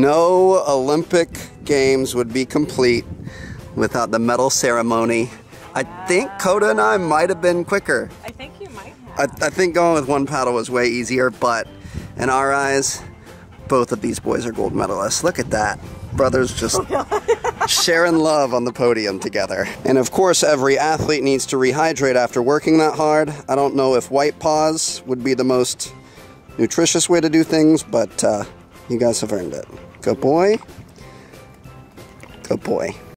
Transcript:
No Olympic Games would be complete without the medal ceremony. I think Koda and I might have been quicker. I think you might I, have. I think going with one paddle was way easier, but in our eyes, both of these boys are gold medalists. Look at that. Brothers just sharing love on the podium together. And of course, every athlete needs to rehydrate after working that hard. I don't know if white paws would be the most nutritious way to do things, but uh, you guys have earned it. Good boy. Good boy.